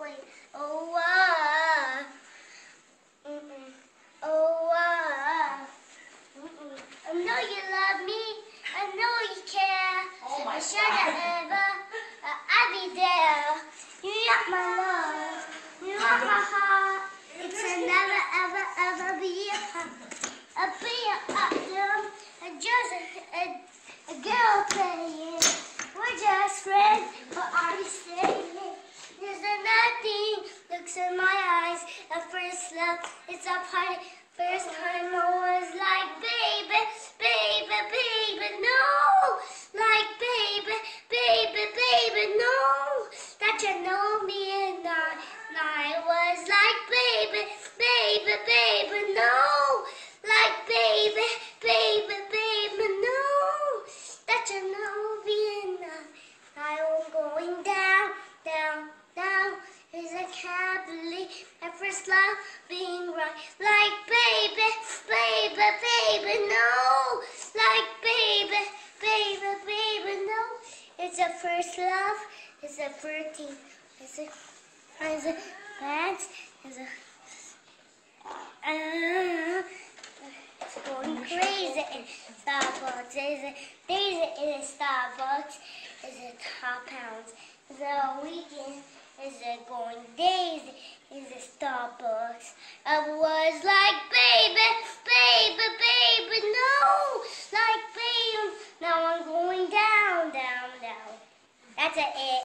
wait. Oh, ah. Oh, ah. I know you love me. I know you care. Oh my Should I ever? Uh, I'll be there. You got my love. You got my heart. It can never, ever, ever be a, a be a, a, a just a, a, girl playing. We're just friends, but are you staying? Love, it's a party. First time I was like, Is I can't believe at first love being right. Like baby, baby, baby, no. Like baby, baby, baby, no. It's a first love. It's a flirting. It's a, it's a dance. It's a. Uh, it's going crazy in Starbucks. Is it Daisy in Starbucks? Is it top pounds? The weekend going Daisy? Is it Starbucks? I was like baby, baby, baby, no, like baby. Now I'm going down, down, down. That's it.